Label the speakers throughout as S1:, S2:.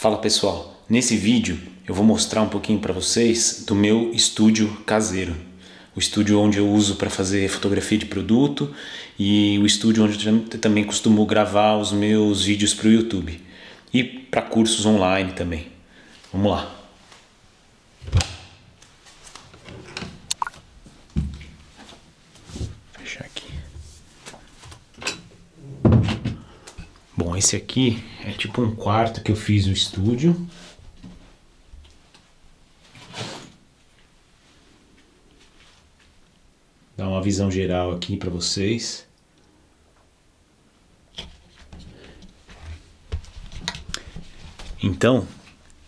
S1: Fala pessoal, nesse vídeo eu vou mostrar um pouquinho para vocês do meu estúdio caseiro. O estúdio onde eu uso para fazer fotografia de produto e o estúdio onde eu também costumo gravar os meus vídeos para o YouTube e para cursos online também. Vamos lá. Fechar aqui. Bom, esse aqui é tipo um quarto que eu fiz no estúdio. Dar uma visão geral aqui para vocês. Então,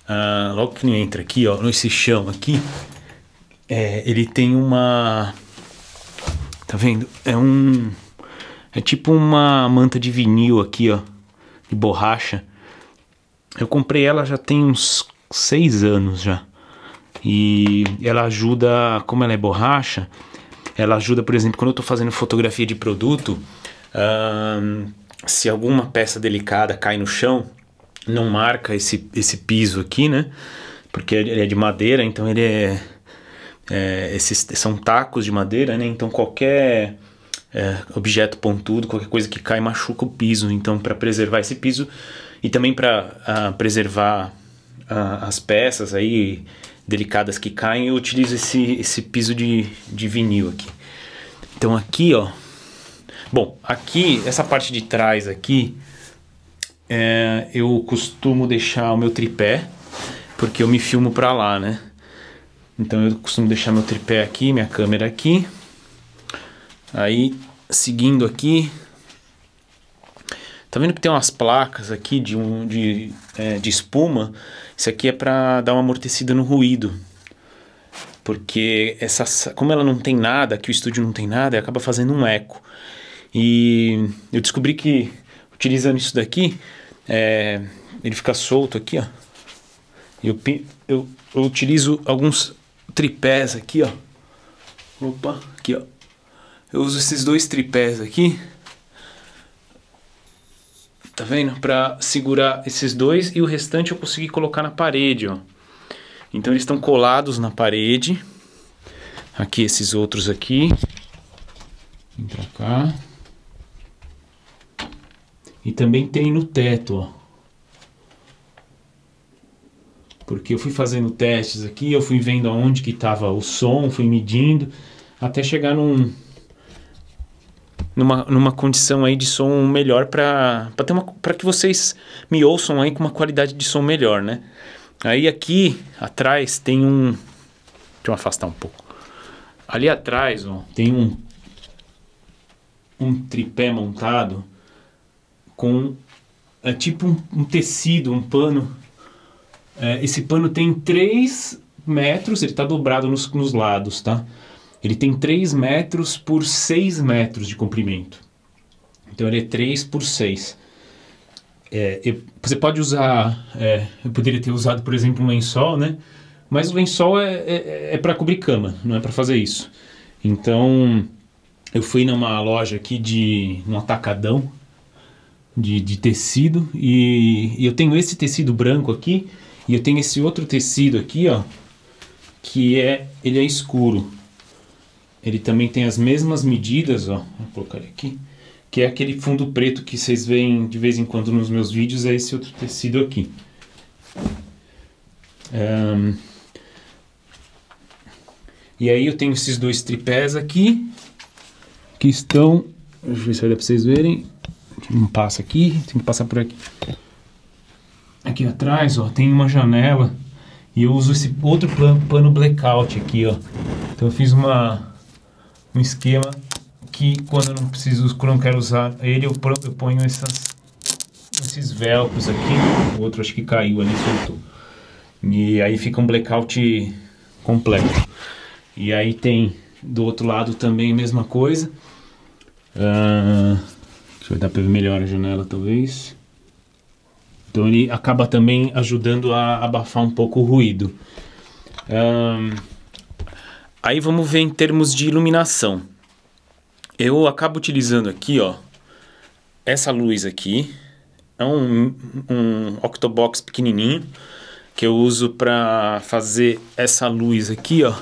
S1: ah, logo que entra aqui, ó, nesse chão aqui, é, ele tem uma, tá vendo? É um, é tipo uma manta de vinil aqui, ó, borracha. Eu comprei ela já tem uns seis anos já. E ela ajuda, como ela é borracha, ela ajuda, por exemplo, quando eu estou fazendo fotografia de produto, se alguma peça delicada cai no chão, não marca esse, esse piso aqui, né? Porque ele é de madeira, então ele é, é esses são tacos de madeira, né? Então qualquer é, objeto pontudo, qualquer coisa que cai machuca o piso. Então para preservar esse piso e também para ah, preservar uh, as peças aí delicadas que caem, eu utilizo esse, esse piso de, de vinil aqui. Então aqui, ó. Bom, aqui, essa parte de trás aqui, é, eu costumo deixar o meu tripé, porque eu me filmo pra lá, né? Então eu costumo deixar meu tripé aqui, minha câmera aqui. Aí, seguindo aqui, Tá vendo que tem umas placas aqui de, um, de, é, de espuma? Isso aqui é para dar uma amortecida no ruído. Porque essa, como ela não tem nada, que o estúdio não tem nada, acaba fazendo um eco. E eu descobri que utilizando isso daqui, é, ele fica solto aqui, ó. Eu, eu, eu utilizo alguns tripés aqui, ó. Opa, aqui, ó. Eu uso esses dois tripés aqui Tá vendo? Para segurar esses dois e o restante eu consegui colocar na parede, ó. Então eles estão colados na parede. Aqui esses outros aqui. Vem pra cá. E também tem no teto, ó. Porque eu fui fazendo testes aqui, eu fui vendo aonde que estava o som, fui medindo, até chegar num, numa, numa condição aí de som melhor para que vocês me ouçam aí com uma qualidade de som melhor, né? Aí aqui atrás tem um deixa eu afastar um pouco. Ali atrás, ó, tem um um tripé montado com é tipo um, um tecido, um pano. É, esse pano tem 3 metros, ele está dobrado nos, nos lados, tá? Ele tem 3 metros por 6 metros de comprimento. Então ele é 3 por 6. É, eu, você pode usar, é, eu poderia ter usado, por exemplo, um lençol, né? Mas o lençol é, é, é para cobrir cama, não é para fazer isso. Então, eu fui numa loja aqui de um atacadão de, de tecido e, e eu tenho esse tecido branco aqui e eu tenho esse outro tecido aqui, ó, que é ele é escuro. Ele também tem as mesmas medidas, ó. Vou colocar aqui. Que é aquele fundo preto que vocês veem de vez em quando nos meus vídeos, é esse outro tecido aqui. Um, e aí eu tenho esses dois tripés aqui, que estão... Deixa eu ver se dar para vocês verem. Não passa aqui, tem que passar por aqui. Aqui atrás, ó, tem uma janela. E eu uso esse outro pano blackout aqui, ó. Então eu fiz uma um esquema que quando eu não preciso, quando eu não quero usar ele, eu, eu ponho essas, esses velcros aqui. O outro acho que caiu ali, soltou. E aí fica um blackout completo. E aí tem do outro lado também a mesma coisa. Uh, deixa eu dar para ver melhor a janela talvez. Então ele acaba também ajudando a abafar um pouco o ruído. Um, ah, Aí vamos ver em termos de iluminação. Eu acabo utilizando aqui, ó, essa luz aqui, é um, um octobox pequenininho que eu uso para fazer essa luz aqui, ó.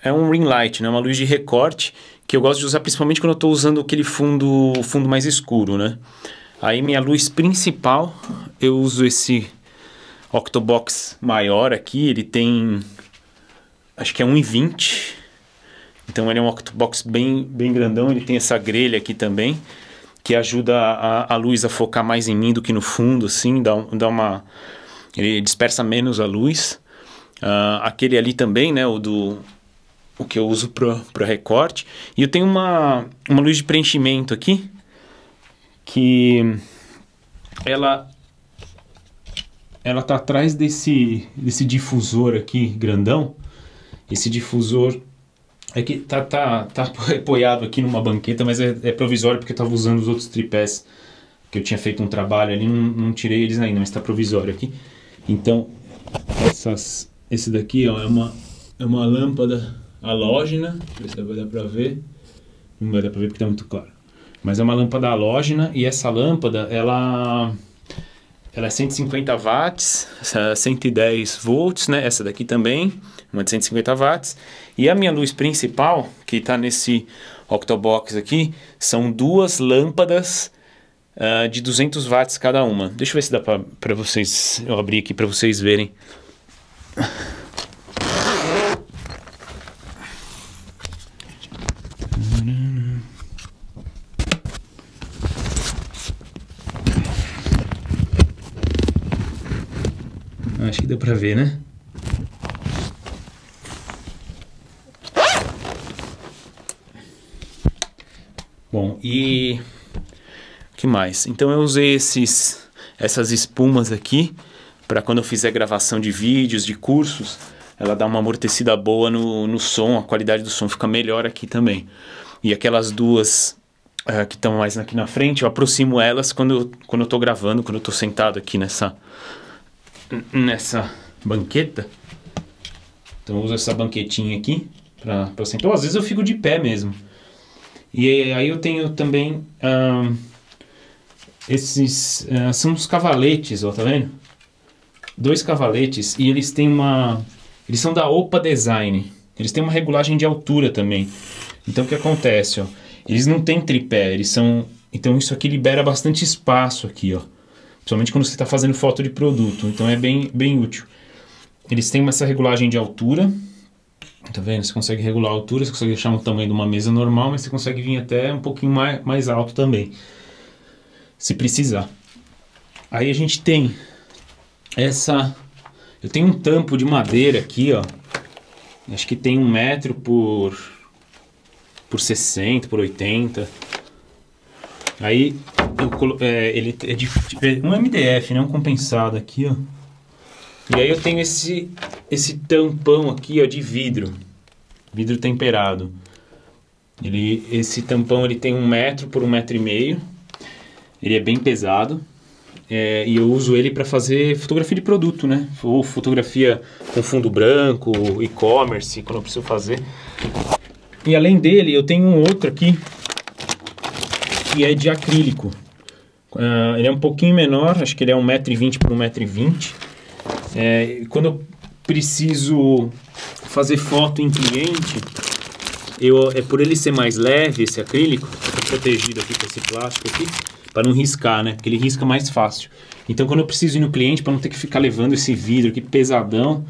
S1: É um ring light, né? Uma luz de recorte que eu gosto de usar principalmente quando eu estou usando aquele fundo, fundo mais escuro, né? Aí minha luz principal, eu uso esse octobox maior aqui, ele tem acho que é 1,20. Então ele é um octobox bem, bem grandão, ele tem essa grelha aqui também, que ajuda a, a luz a focar mais em mim do que no fundo, assim, dá, dá uma... ele dispersa menos a luz. Uh, aquele ali também, né, o do... o que eu uso para recorte. E eu tenho uma, uma luz de preenchimento aqui, que ela ela tá atrás desse, desse difusor aqui grandão esse difusor é que tá, tá, tá apoiado aqui numa banqueta, mas é, é provisório porque eu estava usando os outros tripés que eu tinha feito um trabalho ali, não, não tirei eles ainda, mas está provisório aqui. Então, essas, esse daqui ó, é, uma, é uma lâmpada halógena, ver se vai dar para ver. Não vai dar para ver porque está muito claro. Mas é uma lâmpada halógena e essa lâmpada, ela ela é 150 watts, 110 volts, né? Essa daqui também, uma de 150 watts. E a minha luz principal, que está nesse octobox aqui, são duas lâmpadas uh, de 200 watts cada uma. Deixa eu ver se dá para vocês, eu abrir aqui para vocês verem. Acho que deu pra ver, né? Bom, e que mais? Então eu usei esses essas espumas aqui para quando eu fizer gravação de vídeos, de cursos, ela dá uma amortecida boa no, no som, a qualidade do som fica melhor aqui também. E aquelas duas uh, que estão mais aqui na frente, eu aproximo elas quando eu, quando eu tô gravando, quando eu tô sentado aqui nessa nessa banqueta. Então eu uso essa banquetinha aqui para sentar. Ou às vezes eu fico de pé mesmo. E aí eu tenho também esses uh, são os cavaletes, ó, tá vendo? Dois cavaletes e eles têm uma eles são da Opa Design. Eles têm uma regulagem de altura também. Então o que acontece, ó? Eles não têm tripé, eles são então isso aqui libera bastante espaço aqui, ó. Principalmente quando você está fazendo foto de produto. Então é bem, bem útil. Eles têm essa regulagem de altura. Tá vendo? Você consegue regular a altura, você consegue deixar no tamanho de uma mesa normal, mas você consegue vir até um pouquinho mais, mais alto também. Se precisar. Aí a gente tem essa. Eu tenho um tampo de madeira aqui, ó. Acho que tem um metro por. por 60, por 80. Aí eu, é, ele é de, um MDF, né? Um compensado aqui, ó. E aí eu tenho esse, esse tampão aqui, ó, de vidro. Vidro temperado. Ele, esse tampão ele tem um metro por um metro e meio. Ele é bem pesado. É, e eu uso ele para fazer fotografia de produto, né? Ou fotografia com fundo branco, e-commerce, quando eu preciso fazer. E além dele, eu tenho um outro aqui que é de acrílico. Uh, ele é um pouquinho menor, acho que ele é 1,20m por 1,20m. É, quando eu preciso fazer foto em cliente, eu, é por ele ser mais leve, esse acrílico, protegido aqui com esse plástico aqui, para não riscar, né? Porque ele risca mais fácil. Então quando eu preciso ir no cliente, para não ter que ficar levando esse vidro aqui pesadão,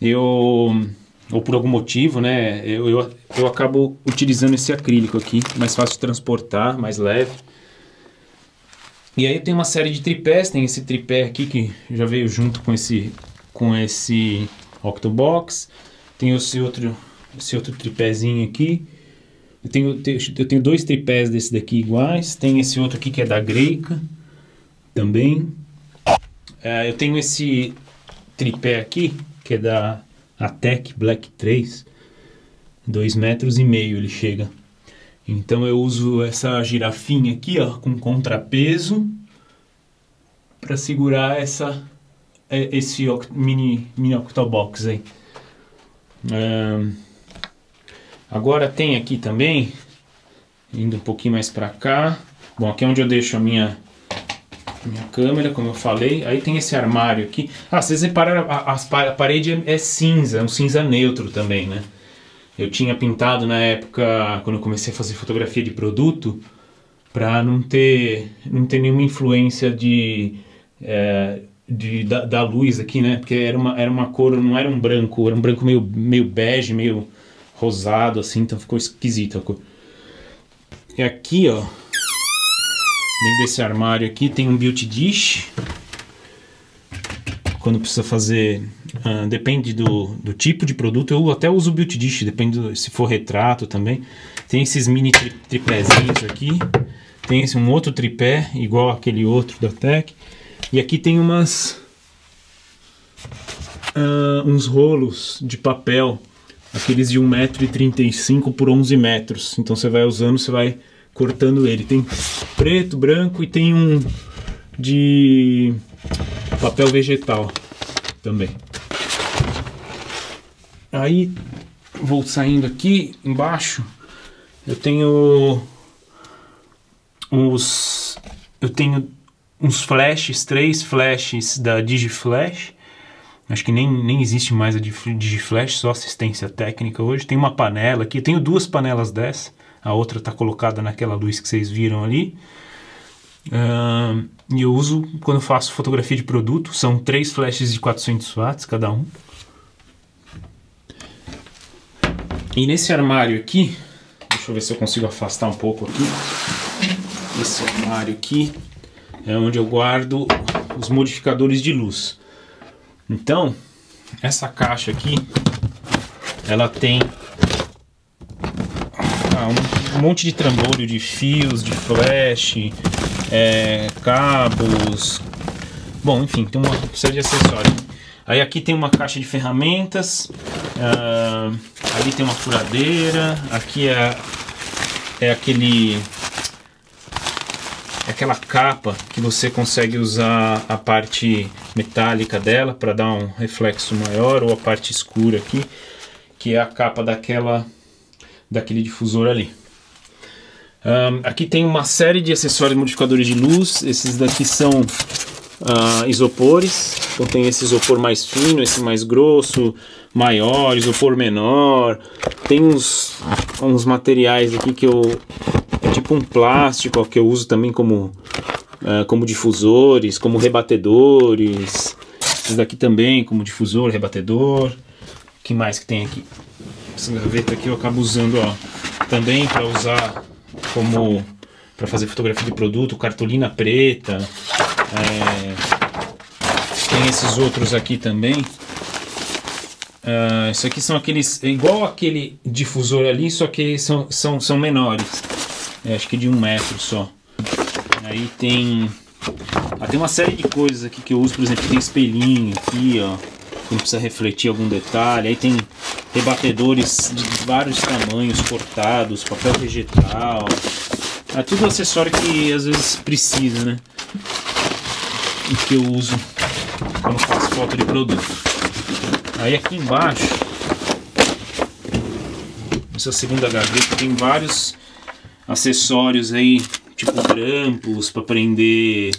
S1: eu ou por algum motivo, né, eu, eu, eu acabo utilizando esse acrílico aqui, mais fácil de transportar, mais leve. E aí tem uma série de tripés, tem esse tripé aqui que já veio junto com esse com esse Octobox. Tem esse outro esse outro tripézinho aqui. Eu tenho, eu tenho dois tripés desse daqui iguais. Tem esse outro aqui que é da Greica também. É, eu tenho esse tripé aqui que é da a Tech Black 3, 2 metros e meio ele chega. Então eu uso essa girafinha aqui, ó, com contrapeso para segurar essa é, esse mini mini octobox aí. agora tem aqui também indo um pouquinho mais para cá. Bom, aqui é onde eu deixo a minha minha câmera, como eu falei. Aí tem esse armário aqui. Ah, vocês repararam, a, a parede é, é cinza, é um cinza neutro também, né? Eu tinha pintado na época, quando eu comecei a fazer fotografia de produto, para não ter, não ter nenhuma influência de, é, de da, da, luz aqui, né? Porque era uma, era uma cor, não era um branco, era um branco meio, meio bege, meio rosado, assim, então ficou esquisito a cor. E aqui, ó, dentro desse armário aqui tem um beauty dish. Quando precisa fazer, uh, depende do, do tipo de produto, eu até uso beauty dish, depende do, se for retrato também. Tem esses mini tri, tripézinhos aqui. Tem esse um outro tripé, igual aquele outro da Tech. E aqui tem umas... Uh, uns rolos de papel aqueles de 1,35m por 11 metros. Então você vai usando, você vai cortando ele. Tem preto, branco e tem um de papel vegetal também. Aí vou saindo aqui embaixo. Eu tenho os eu tenho uns flashes, três flashes da Digiflash Acho que nem, nem existe mais a Digiflash, só assistência técnica hoje. Tem uma panela aqui, tenho duas panelas dessa. A outra está colocada naquela luz que vocês viram ali. Uh, e eu uso quando faço fotografia de produto. São três flashes de 400 watts cada um. E nesse armário aqui, deixa eu ver se eu consigo afastar um pouco aqui. Esse armário aqui é onde eu guardo os modificadores de luz. Então, essa caixa aqui, ela tem ah, um monte de trambolho de fios, de flash, é, cabos, bom, enfim, tem uma série de acessórios. Aí aqui tem uma caixa de ferramentas, uh, ali tem uma furadeira, aqui é, é aquele é aquela capa que você consegue usar a parte metálica dela para dar um reflexo maior ou a parte escura aqui, que é a capa daquela daquele difusor ali. Um, aqui tem uma série de acessórios modificadores de luz, esses daqui são uh, isopores, então tem esse isopor mais fino, esse mais grosso, maior, isopor menor, tem uns, uns materiais aqui que eu tipo um plástico que eu uso também como, uh, como difusores, como rebatedores. Esse daqui também como difusor, rebatedor. O que mais que tem aqui? Essa gaveta aqui eu acabo usando ó, também para usar como para fazer fotografia de produto, cartolina preta. É, tem esses outros aqui também. Uh, isso aqui são aqueles. igual aquele difusor ali, só que são, são, são menores é, acho que de um metro só. Aí tem, ah, tem uma série de coisas aqui que eu uso, por exemplo, tem espelhinho aqui, ó, quando precisa refletir algum detalhe. Aí tem rebatedores de vários tamanhos cortados, papel vegetal. É tudo acessório que às vezes precisa, né? E que eu uso quando faço foto de produto. Aí aqui embaixo, essa segunda gaveta tem vários acessórios aí, tipo grampos para prender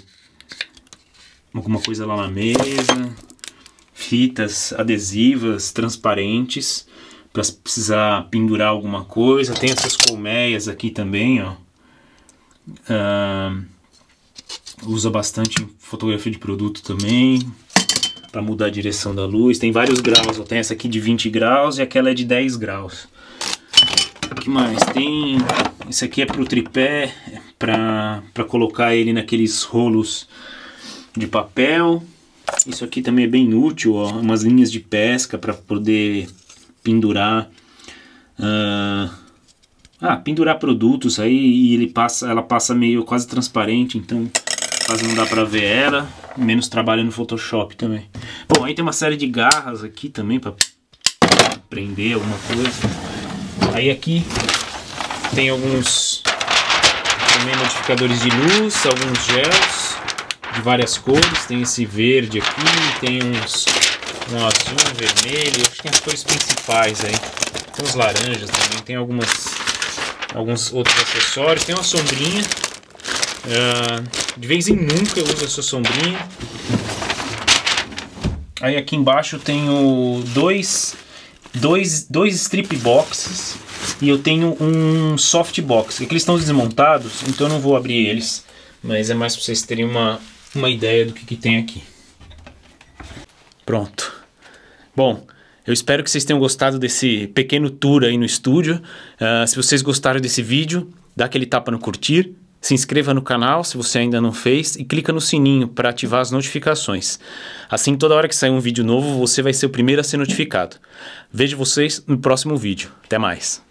S1: alguma coisa lá na mesa, fitas adesivas transparentes para precisar pendurar alguma coisa. Tem essas colmeias aqui também, ó. Uh, usa bastante fotografia de produto também para mudar a direção da luz. Tem vários graus, ó. tem essa aqui de 20 graus e aquela é de 10 graus. O que mais? Tem esse aqui é para o tripé, para colocar ele naqueles rolos de papel. Isso aqui também é bem útil, ó, umas linhas de pesca para poder pendurar. Uh, ah, pendurar produtos aí e ele passa, ela passa meio quase transparente, então quase não dá para ver ela. Menos trabalho no Photoshop também. Bom, aí tem uma série de garras aqui também para prender alguma coisa. Aí aqui tem alguns também modificadores de luz, alguns gels de várias cores. Tem esse verde aqui, tem uns um azul, um vermelho, acho que tem as cores principais aí. Tem uns laranjas também, tem algumas alguns outros acessórios, tem uma sombrinha. Uh, De vez em nunca eu uso essa sombrinha. Aí aqui embaixo eu tenho dois, dois, dois strip boxes e eu tenho um soft box. Aqui eles estão desmontados, então eu não vou abrir eles, mas é mais para vocês terem uma, uma ideia do que, que tem aqui. Pronto. Bom, eu espero que vocês tenham gostado desse pequeno tour aí no estúdio. Uh, se vocês gostaram desse vídeo, dá aquele tapa no curtir, se inscreva no canal se você ainda não fez e clica no sininho para ativar as notificações. Assim, toda hora que sair um vídeo novo, você vai ser o primeiro a ser notificado. Vejo vocês no próximo vídeo. Até mais!